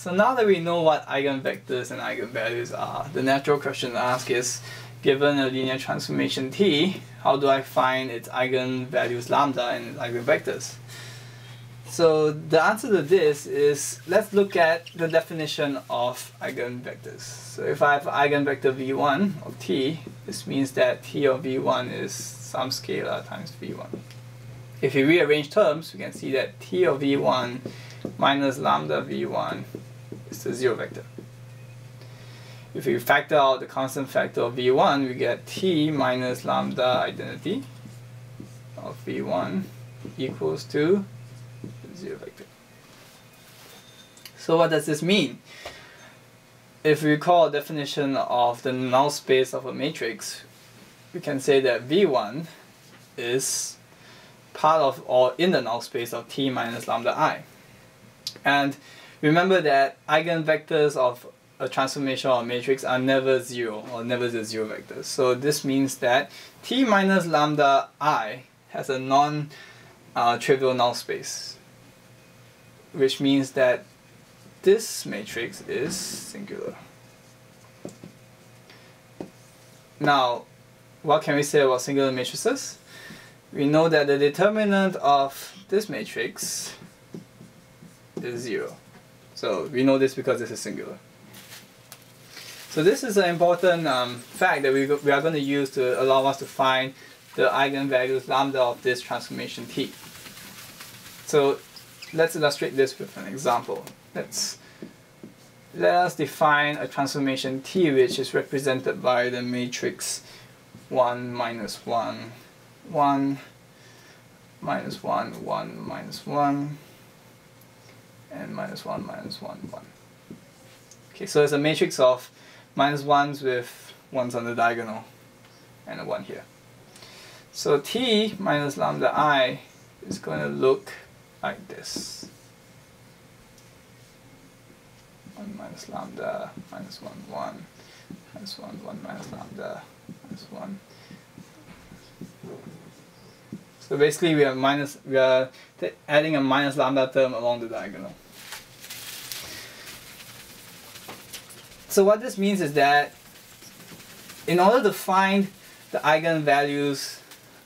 So now that we know what eigenvectors and eigenvalues are, the natural question to ask is, given a linear transformation T, how do I find its eigenvalues lambda and its eigenvectors? So the answer to this is, let's look at the definition of eigenvectors. So if I have eigenvector v1 of t, this means that t of v1 is some scalar times v1. If we rearrange terms, we can see that t of v1 minus lambda v1 is the zero vector. If we factor out the constant factor of v1, we get t minus lambda identity of v1 equals to zero vector. So what does this mean? If we recall a definition of the null space of a matrix, we can say that v1 is part of or in the null space of t minus lambda i. And remember that eigenvectors of a transformation or a matrix are never zero or never the zero vectors. So this means that t minus lambda i has a non-trivial uh, null space, which means that this matrix is singular. Now, what can we say about singular matrices? We know that the determinant of this matrix is 0. So we know this because this is singular. So this is an important um, fact that we, we are going to use to allow us to find the eigenvalues lambda of this transformation T. So let's illustrate this with an example. Let's let us define a transformation T which is represented by the matrix 1 minus 1, 1, minus 1, 1, minus 1, and minus 1, minus 1, 1. Okay, so it's a matrix of minus 1s with 1s on the diagonal and a 1 here. So t minus lambda i is going to look like this. 1 minus lambda minus 1, 1, minus 1, 1 minus lambda minus 1. So basically we are minus we are adding a minus lambda term along the diagonal. So what this means is that in order to find the eigenvalues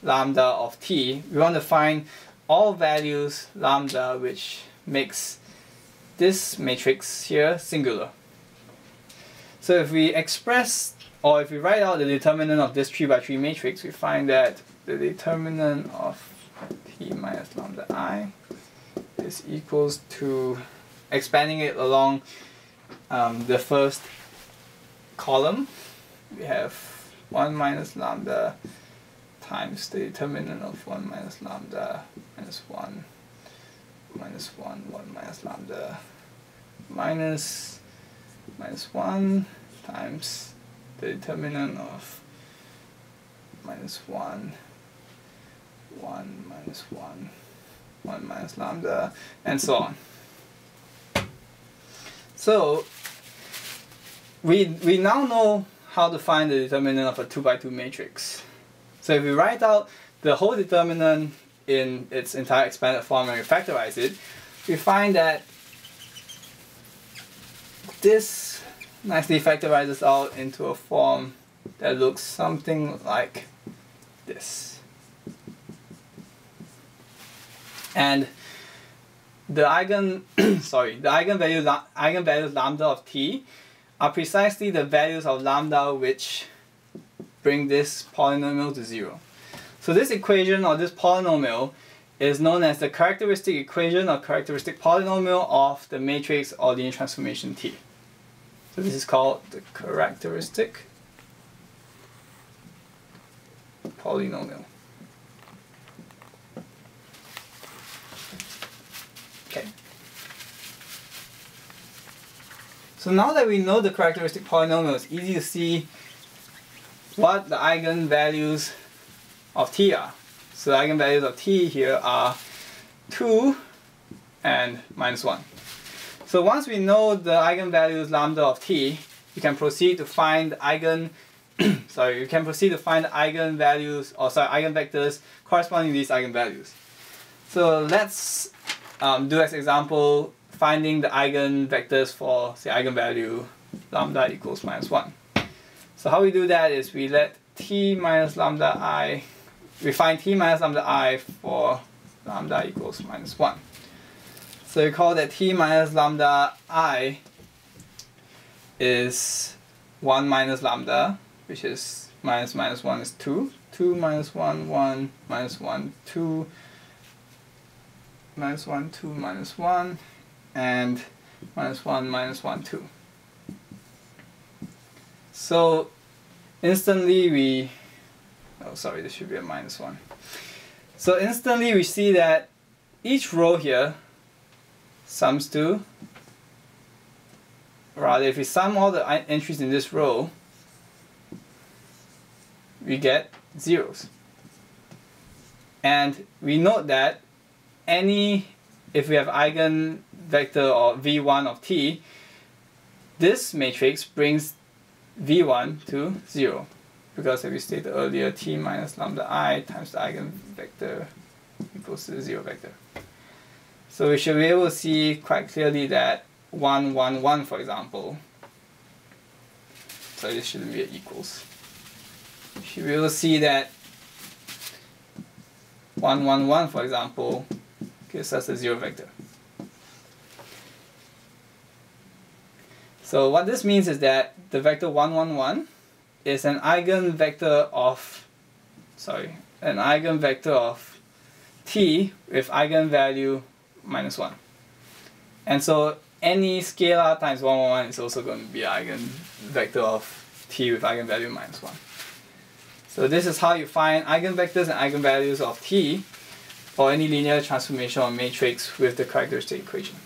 lambda of t, we want to find all values lambda which makes this matrix here singular. So if we express or if we write out the determinant of this 3 by 3 matrix, we find that the determinant of t minus lambda i is equals to expanding it along um, the first column we have 1 minus lambda times the determinant of 1 minus lambda minus 1 minus 1 1 minus lambda minus minus 1 times the determinant of minus 1 1 minus 1 1 minus lambda and so on so we, we now know how to find the determinant of a 2 by 2 matrix. So if we write out the whole determinant in its entire expanded form and we factorize it, we find that this nicely factorizes out into a form that looks something like this. And the eigen, sorry, the eigenvalue, eigenvalues lambda of t are precisely the values of lambda which bring this polynomial to zero. So this equation or this polynomial is known as the characteristic equation or characteristic polynomial of the matrix or linear transformation T. So this is called the characteristic polynomial. Okay. So now that we know the characteristic polynomial, it's easy to see what the eigenvalues of t are. So the eigenvalues of t here are 2 and minus 1. So once we know the eigenvalues lambda of t, we can proceed to find eigen sorry, you can proceed to find eigenvalues or sorry, eigenvectors corresponding to these eigenvalues. So let's um, do as example finding the eigenvectors for say eigenvalue lambda equals minus 1. So how we do that is we let t minus lambda i, we find t minus lambda i for lambda equals minus 1. So we call that t minus lambda i is 1 minus lambda, which is minus minus 1 is 2. 2 minus 1, 1, minus 1, 2, minus 1, 2, minus 1, and minus 1, minus 1, 2. So instantly we, oh sorry, this should be a minus 1. So instantly we see that each row here sums to, rather if we sum all the entries in this row, we get zeros. And we note that any, if we have eigenvector or v1 of t, this matrix brings v1 to 0 because as we stated earlier t minus lambda i times the eigenvector equals to the 0 vector. So we should be able to see quite clearly that 1, 1, 1 for example, so this shouldn't be equals. You should be able to see that 1, 1, 1 for example gives us a 0 vector. So what this means is that the vector 1, 1, 1 is an eigenvector of, sorry, an eigenvector of t with eigenvalue minus 1. And so any scalar times 1, 1, 1 is also going to be an eigenvector of t with eigenvalue minus 1. So this is how you find eigenvectors and eigenvalues of t for any linear transformation or matrix with the characteristic equation.